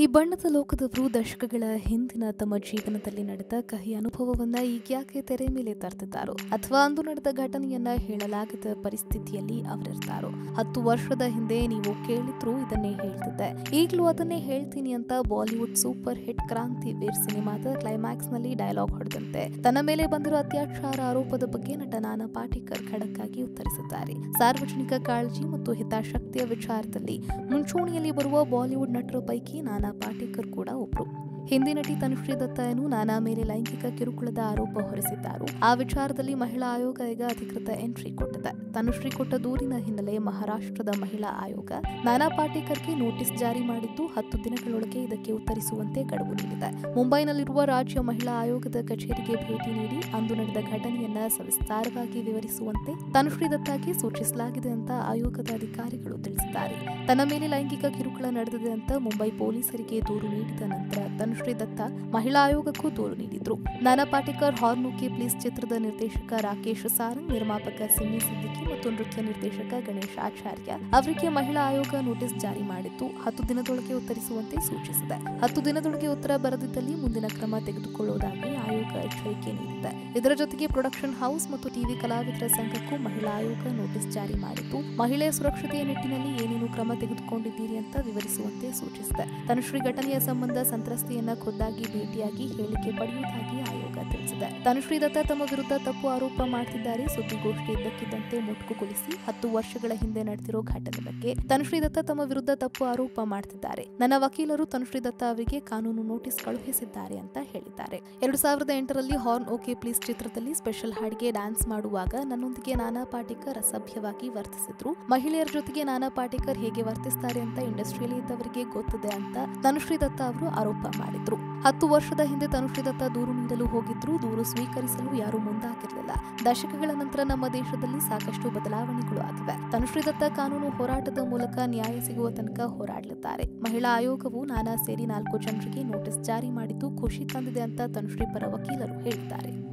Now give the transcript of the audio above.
ಈ ಬಣ್ಣದ ಲೋಕದವರು ದಶಕಗಳ ಹಿಂದಿನ ತಮ್ಮ ಜೀವನದಲ್ಲಿ ನಡೆದ ಕಹಿ ಅನುಭವವನ್ನ ಈಗ್ಯಾಕೆ ತೆರೆ ಮೇಲೆ ತರ್ತಿದ್ದಾರೋ ಅಥವಾ ಅಂದು ನಡೆದ ಘಟನೆಯನ್ನ ಹೇಳಲಾಗದ ಪರಿಸ್ಥಿತಿಯಲ್ಲಿ ಅವರಿರ್ತಾರೋ? ಹತ್ತು ವರ್ಷದ ಹಿಂದೆ ನೀವು ಕೇಳಿದ್ರು ಇದನ್ನೇ ಹೇಳ್ತಿದ್ದೆ. ಈಗಲೂ ಅದನ್ನೇ ಹೇಳ್ತೀನಿ ಅಂತ ಬಾಲಿವುಡ್ ಸೂಪರ್ ಹಿಟ್ ಕ್ರಾಂತಿ ವೀರ್ ಸಿನಿಮಾದ ಕ್ಲೈಮ್ಯಾಕ್ಸ್ನಲ್ಲಿ ಡೈಲಾಗ್ ಹೊಡೆದಂತೆ. ತನ್ನ ಮೇಲೆ ಬಂದಿರೋ ಅತ್ಯಾಚಾರ ಆರೋಪದ ಬಗ್ಗೆ ನಟ ನಾನಾ ಪಾಟೇಕರ್ ಖಡಕ್ ಆಗಿ ಉತ್ತರಿಸಿದ್ದಾರೆ. ಸಾರ್ವಜನಿಕ ಕಾಳಜಿ ಮತ್ತು ಹಿತಾಶಕ್ತಿಯ ವಿಚಾರದಲ್ಲಿ ಮುಂಚೂಣಿಯಲ್ಲಿ ಬರುವ ಬಾಲಿವುಡ್ ನಟರ ಪೈಕಿ ನಾನಾ ಪಾಟೇಕರ್ ಕೂಡ ಒಬ್ರು. ಹಿಂದಿ ನಟಿ ತನುಶ್ರೀ ದತ್ತಾಯನ್ನು ನಾನಾ ಮೇಲೆ ಲೈಂಗಿಕ ಕಿರುಕುಳದ ಆರೋಪ ಹೊರಿಸಿದ್ದಾರು. ಆ ವಿಚಾರದಲ್ಲಿ ಮಹಿಳಾ ಆಯೋಗ ಈಗ ಅಧಿಕೃತ ಎಂಟ್ರಿ ಕೊಟ್ಟಿದೆ. ತನುಶ್ರೀ ಕೊಟ್ಟ ದೂರಿನ ಹಿನ್ನೆಲೆ ಮಹಾರಾಷ್ಟ್ರದ ಮಹಿಳಾ ಆಯೋಗ ನಾನಾ ಪಾಟೇಕರ್ಗೆ ನೋಟಿಸ್ ಜಾರಿ ಮಾಡಿದ್ದು ಹತ್ತು ದಿನಗಳೊಳಗೆ ಇದಕ್ಕೆ ಉತ್ತರಿಸುವಂತೆ ಗಡುವು ನೀಡಿದೆ. ಮುಂಬೈನಲ್ಲಿರುವ ರಾಜ್ಯ ಮಹಿಳಾ ಆಯೋಗದ ಕಚೇರಿಗೆ ಭೇಟಿ ನೀಡಿ ಅಂದು ನಡೆದ ಘಟನೆಯನ್ನ ಸವಿಸ್ತಾರವಾಗಿ ವಿವರಿಸುವಂತೆ ತನುಶ್ರೀ ದತ್ತಾಗೆ ಸೂಚಿಸಲಾಗಿದೆ ಅಂತ ಆಯೋಗದ ಅಧಿಕಾರಿಗಳು ತಿಳಿಸಿದ್ದಾರೆ. ತನ್ನ ಮೇಲೆ ಲೈಂಗಿಕ ಕಿರುಕುಳ ನಡೆದಿದೆ ಅಂತ ಮುಂಬೈ ಪೊಲೀಸರಿಗೆ ದೂರು ನೀಡಿದ ನಂತರ ತನುಶ್ರೀ ದತ್ತ ಮಹಿಳಾ ಆಯೋಗಕ್ಕೂ ದೂರು ನೀಡಿದ್ರು. ನಾನಾ ಪಾಟೇಕರ್ ಹಾರ್ನ್ ಓಕೆ ಪ್ಲೀಸ್ ಚಿತ್ರದ ನಿರ್ದೇಶಕ ರಾಕೇಶ್ ಸಾರಂಗ್, ನಿರ್ಮಾಪಕ ಸಿಮ್ಮಿ ಸಿದ್ದಿಕಿ ಮತ್ತು ನೃತ್ಯ ನಿರ್ದೇಶಕ ಗಣೇಶ್ ಆಚಾರ್ಯ ಅವರಿಗೆ ಮಹಿಳಾ ಆಯೋಗ ನೋಟಿಸ್ ಜಾರಿ ಮಾಡಿದ್ದು, ಹತ್ತು ದಿನದೊಳಗೆ ಉತ್ತರಿಸುವಂತೆ ಸೂಚಿಸಿದೆ. ಹತ್ತು ದಿನದೊಳಗೆ ಉತ್ತರ ಬರದಿದ್ದಲ್ಲಿ ಮುಂದಿನ ಕ್ರಮ ತೆಗೆದುಕೊಳ್ಳುವುದಾಗಿ ಆಯೋಗ ಎಚ್ಚರಿಕೆ ನೀಡಿದೆ. ಇದರ ಜೊತೆಗೆ ಪ್ರೊಡಕ್ಷನ್ ಹೌಸ್ ಮತ್ತು ಟಿವಿ ಕಲಾವಿದರ ಸಂಘಕ್ಕೂ ಮಹಿಳಾ ಆಯೋಗ ನೋಟಿಸ್ ಜಾರಿ ಮಾಡಿತು ಮಹಿಳೆಯ ಸುರಕ್ಷತೆಯ ನಿಟ್ಟಿನಲ್ಲಿ ಏನೇನು ಕ್ರಮ ತೆಗೆದುಕೊಂಡಿದ್ದೀರಿ ಅಂತ ವಿವರಿಸುವಂತೆ ಸೂಚಿಸಿದೆ. ತನುಶ್ರೀ ಘಟನೆಯ ಸಂಬಂಧ ಸಂತ್ರಸ್ತೆಯನ್ನ ಖುದ್ದಾಗಿ ಭೇಟಿಯಾಗಿ ಹೇಳಿಕೆ ಪಡೆಯುವುದಾಗಿ ಆಯೋಗ ತಿಳಿಸಿದೆ. ತನುಶ್ರೀ ದತ್ತ ತಮ್ಮ ವಿರುದ್ಧ ತಪ್ಪು ಆರೋಪ ಮಾಡುತ್ತಿದ್ದಾರೆ ಸುದ್ದಿಗೋಷ್ಠಿ ಇದ್ದಕ್ಕಿದ್ದಂತೆ ಮುಟುಕುಗೊಳಿಸಿ ಹತ್ತು ವರ್ಷಗಳ ಹಿಂದೆ ನಡೆದಿರೋ ಘಟನೆ ಬಗ್ಗೆ ತನುಶ್ರೀ ದತ್ತ ತಮ್ಮ ವಿರುದ್ಧ ತಪ್ಪು ಆರೋಪ ಮಾಡುತ್ತಿದ್ದಾರೆ ನನ್ನ ವಕೀಲರು ತನುಶ್ರೀ ದತ್ತ ಅವರಿಗೆ ಕಾನೂನು ನೋಟಿಸ್ ಕಳುಹಿಸಿದ್ದಾರೆ ಅಂತ ಹೇಳಿದ್ದಾರೆ. ಎರಡು ಸಾವಿರದ ಎಂಟರಲ್ಲಿ ಹಾರ್ನ್ ಓಕೆ ಪ್ಲೀಸ್ ಚಿತ್ರದಲ್ಲಿ ಸ್ಪೆಷಲ್ ಹಾಡಿಗೆ ಡ್ಯಾನ್ಸ್ ಮಾಡುವಾಗ ನನ್ನೊಂದಿಗೆ ನಾನಾ ಪಾಟೇಕರ್ ಅಸಭ್ಯವಾಗಿ ವರ್ತಿಸಿದ್ರು. ಮಹಿಳೆಯರ ಜೊತೆಗೆ ನಾನಾ ಪಾಟೇಕರ್ ಹೇಗೆ ವರ್ತಿಸ್ತಾರೆ ಅಂತ ಇಂಡಸ್ಟ್ರಿಯಲ್ಲಿ ಇದ್ದವರಿಗೆ ಗೊತ್ತಿದೆ ಅಂತ ತನುಶ್ರೀ ದತ್ತ ಅವರು ಆರೋಪ ಮಾಡಿದ್ರು. ಹತ್ತು ವರ್ಷದ ಹಿಂದೆ ತನುಶ್ರೀ ದತ್ತ ದೂರು ನೀಡಲು ಹೋಗಿದ್ರು. ದೂರು ಸ್ವೀಕರಿಸಲು ಯಾರೂ ಮುಂದಾಗಿರಲಿಲ್ಲ. ದಶಕಗಳ ನಂತರ ನಮ್ಮ ದೇಶದಲ್ಲಿ ಸಾಕಷ್ಟು ಬದಲಾವಣೆಗಳು ಆಗಿವೆ. ತನುಶ್ರೀ ದತ್ತ ಕಾನೂನು ಹೋರಾಟದ ಮೂಲಕ ನ್ಯಾಯ ಸಿಗುವ ತನಕ ಹೋರಾಡಲಿದ್ದಾರೆ. ಮಹಿಳಾ ಆಯೋಗವು ನಾನಾ ಸೇರಿ ನಾಲ್ಕು ಜನರಿಗೆ ನೋಟಿಸ್ ಜಾರಿ ಮಾಡಿದ್ದು ಖುಷಿ ತಂದಿದೆ ಅಂತ ತನುಶ್ರೀ ಪರ ವಕೀಲರು ಹೇಳಿದ್ದಾರೆ.